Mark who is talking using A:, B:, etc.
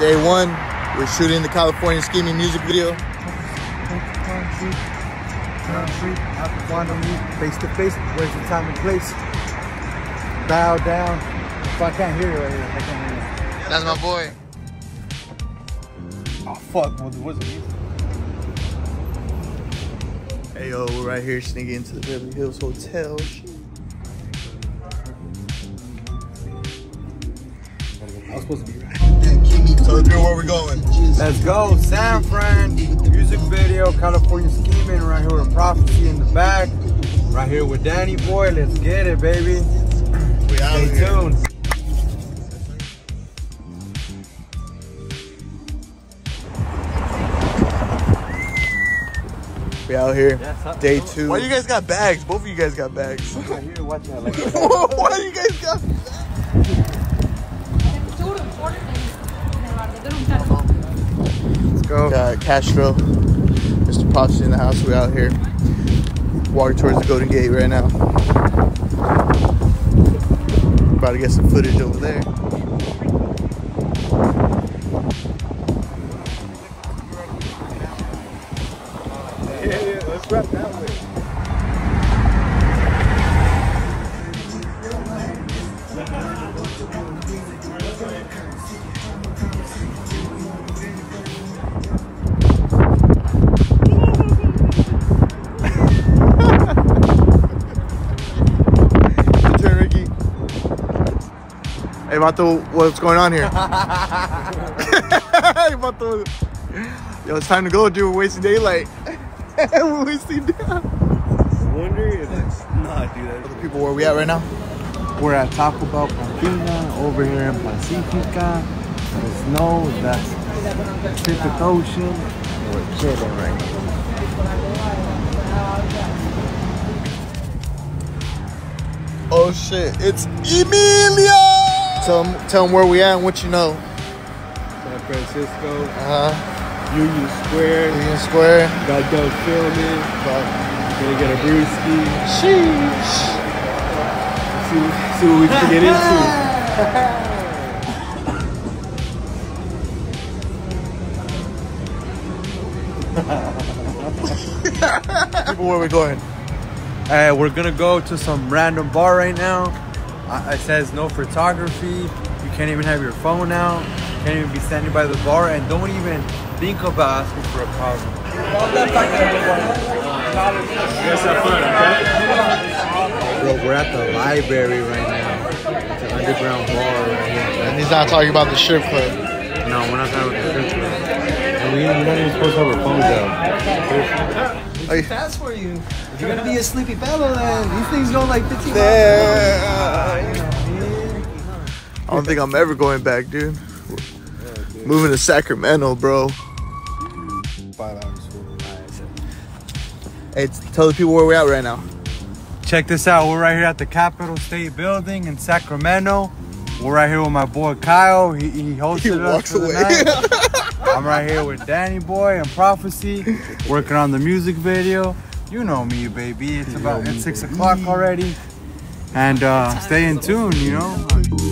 A: Day one, we're shooting the California Scheming music video.
B: Face to face, where's the time and place? Bow down. If I can't hear you right here, I can't hear you.
A: That's my boy.
B: Oh fuck, what was it?
A: Hey yo, we're right here sneaking into the Beverly Hills Hotel.
B: I was supposed to be right.
A: So let's go where we're going.
B: Let's go, San Fran. Music video, California scheming. Right here with Prophecy in the back. Right here with Danny Boy. Let's get it, baby.
A: We out
B: Stay
A: here.
B: tuned.
A: We out here.
B: Yes.
A: Day two. Why you guys got bags? Both of you guys got bags.
B: Right here, watch that. Like,
A: Why you guys got?
B: Let's go.
A: Got Castro, Mr. Pops in the house. We out here walking towards the Golden Gate right now. About to get some footage over there.
B: Yeah, yeah, let's wrap that way.
A: Hey, Vato, what's going on here? hey, Vato. Yo, it's time to go, dude. We're wasting daylight. We're wasting time.
B: Wondering if it's not, dude.
A: The people, where we at right now?
B: We're at Taco Bell Cantina over here in Pacifica. The snow, that's Pacific Ocean. We're chilling right now.
A: Oh shit, it's Emilia! Tell them, tell them where we at and what you know.
B: San Francisco,
A: Uh huh.
B: Union Square.
A: huh. Union Square.
B: Got done filming. Gonna get a brewski.
A: Sheesh.
B: See, see what we can get into.
A: People, where we going?
B: Hey, we're gonna go to some random bar right now. It says no photography. You can't even have your phone out. You can't even be standing by the bar, and don't even think about asking for a problem. Bro, we're at the library right now. It's an underground bar right here.
A: And he's not talking about the strip club.
B: No, we're not talking about the strip club. And we, we're not even supposed to have our phones out.
A: Hey.
C: fast for you. If you're gonna be a sleepy fellow, then these things go like 15 miles
A: Yeah.
C: an hour.
A: I don't think I'm ever going back, dude. Moving to Sacramento, bro.
B: Five hours.
A: Hey, tell the people where we're at right now.
B: Check this out. We're right here at the Capitol State Building in Sacramento. We're right here with my boy Kyle. He, he hosted
A: He
B: us
A: walks
B: for the
A: away.
B: night. I'm right here with Danny Boy and Prophecy, working on the music video. You know me, baby. It's about it's six o'clock already, and uh, stay in tune. You know.